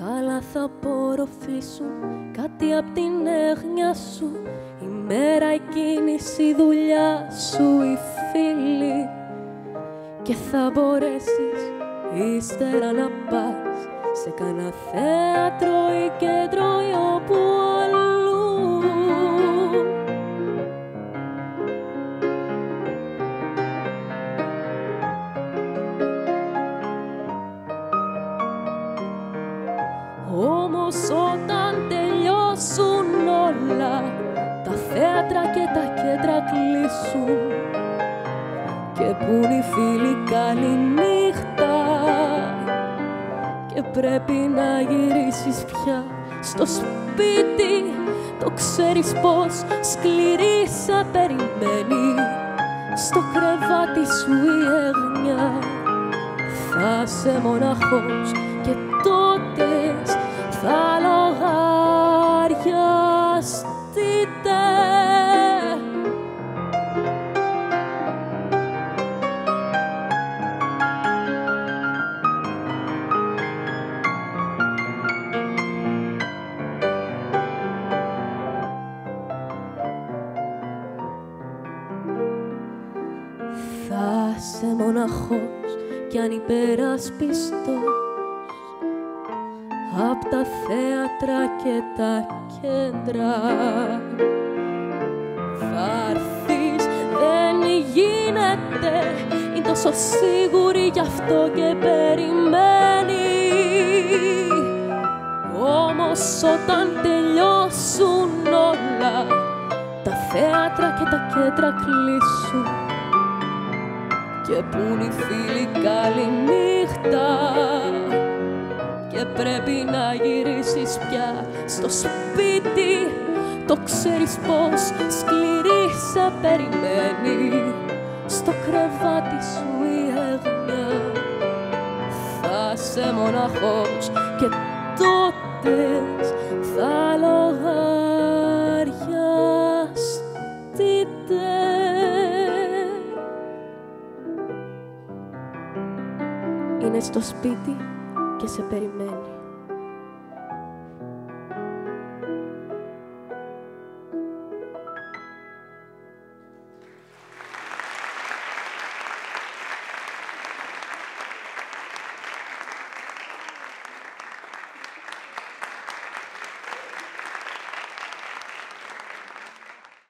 να θα απορροφήσουν κάτι απ' την έγνοια σου. Η μέρα εκείνη η δουλειά σου η φίλη και θα μπορέσεις ύστερα να πας σε κανένα θέατρο ή κέντρο ή όπου Όμως όταν τελειώσουν όλα τα θέατρα και τα κέντρα κλείσουν. Και πουν οι φίλοι καληνύχτα και πρέπει να γυρίσεις πια στο σπίτι. Το ξέρεις πως σκληρή σε περιμένει. Στο κρεβάτι σου η έγνοια. Θα σε μοναχός και Θα σε μοναχός κι αν υπερασπιστός. Απ' τα θέατρα και τα κέντρα Θα έρθεις, δεν γίνεται. Είναι τόσο σίγουρη γι' αυτό και περιμένει. Όμως όταν τελειώσουν όλα Τα θέατρα και τα κέντρα κλείσουν και πουν οι φίλοι καληνύχτα. Και πρέπει να γυρίσεις πια στο σπίτι. Το ξέρεις πως σκληρή σε περιμένει. Στο κρεβάτι σου η έγνοια θα σε μοναχός και τότε είναι στο σπίτι και σε περιμένει.